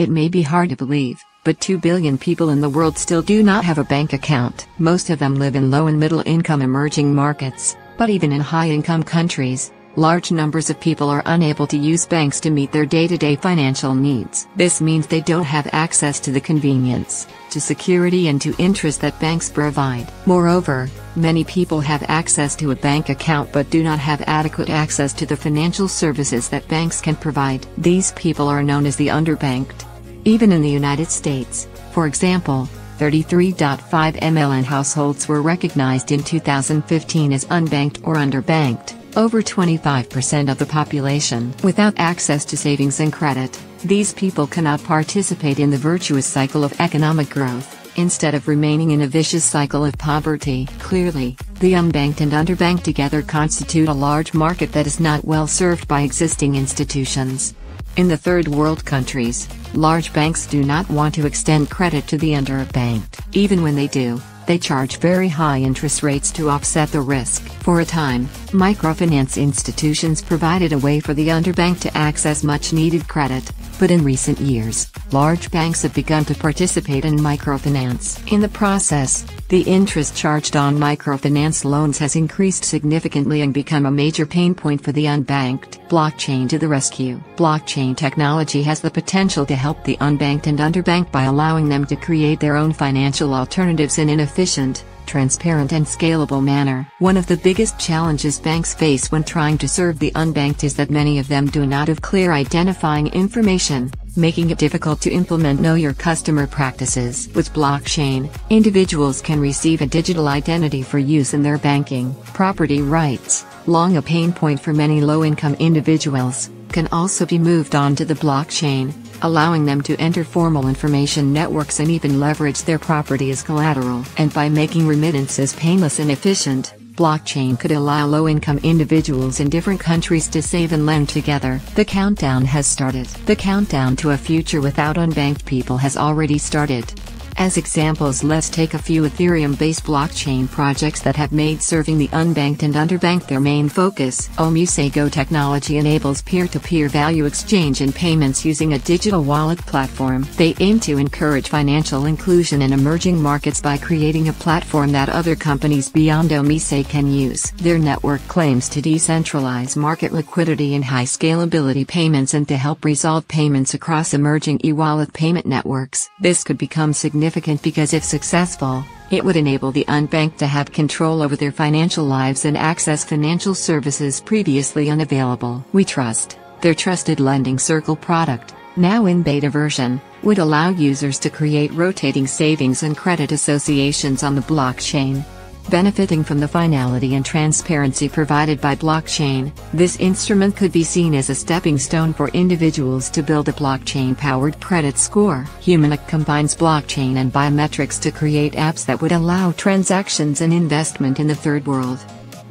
It may be hard to believe, but 2 billion people in the world still do not have a bank account. Most of them live in low and middle income emerging markets, but even in high income countries, large numbers of people are unable to use banks to meet their day to day financial needs. This means they don't have access to the convenience, to security, and to interest that banks provide. Moreover, many people have access to a bank account but do not have adequate access to the financial services that banks can provide. These people are known as the underbanked. Even in the United States, for example, 33.5 million households were recognized in 2015 as unbanked or underbanked, over 25% of the population. Without access to savings and credit, these people cannot participate in the virtuous cycle of economic growth, instead of remaining in a vicious cycle of poverty. Clearly, the unbanked and underbanked together constitute a large market that is not well served by existing institutions. In the third world countries, large banks do not want to extend credit to the underbanked. Even when they do, they charge very high interest rates to offset the risk. For a time, microfinance institutions provided a way for the underbanked to access much needed credit, but in recent years, large banks have begun to participate in microfinance. In the process, the interest charged on microfinance loans has increased significantly and become a major pain point for the unbanked. Blockchain to the rescue. Blockchain technology has the potential to help the unbanked and underbanked by allowing them to create their own financial alternatives in an efficient, transparent and scalable manner. One of the biggest challenges banks face when trying to serve the unbanked is that many of them do not have clear identifying information, making it difficult to implement Know Your Customer practices. With blockchain, individuals can receive a digital identity for use in their banking. Property rights, long a pain point for many low-income individuals, can also be moved onto the blockchain, allowing them to enter formal information networks and even leverage their property as collateral. And by making remittances painless and efficient, blockchain could allow low-income individuals in different countries to save and lend together. The countdown has started. The countdown to a future without unbanked people has already started. As examples let's take a few Ethereum-based blockchain projects that have made serving the unbanked and underbanked their main focus. OmiseGO technology enables peer-to-peer -peer value exchange and payments using a digital wallet platform. They aim to encourage financial inclusion in emerging markets by creating a platform that other companies beyond Omise can use. Their network claims to decentralize market liquidity and high scalability payments and to help resolve payments across emerging e-wallet payment networks. This could become significant significant because if successful, it would enable the unbanked to have control over their financial lives and access financial services previously unavailable. WeTrust, their trusted lending circle product, now in beta version, would allow users to create rotating savings and credit associations on the blockchain. Benefiting from the finality and transparency provided by blockchain, this instrument could be seen as a stepping stone for individuals to build a blockchain-powered credit score. Humaniq combines blockchain and biometrics to create apps that would allow transactions and investment in the third world.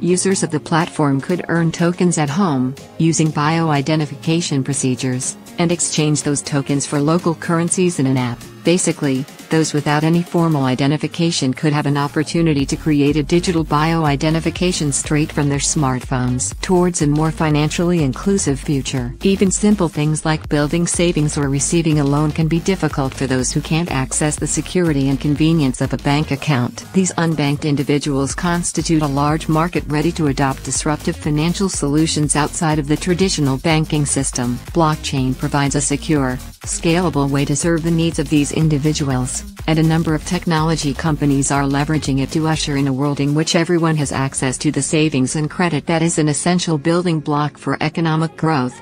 Users of the platform could earn tokens at home, using bio-identification procedures, and exchange those tokens for local currencies in an app. Basically, those without any formal identification could have an opportunity to create a digital bio-identification straight from their smartphones towards a more financially inclusive future. Even simple things like building savings or receiving a loan can be difficult for those who can't access the security and convenience of a bank account. These unbanked individuals constitute a large market ready to adopt disruptive financial solutions outside of the traditional banking system. Blockchain provides a secure, scalable way to serve the needs of these individuals, and a number of technology companies are leveraging it to usher in a world in which everyone has access to the savings and credit that is an essential building block for economic growth.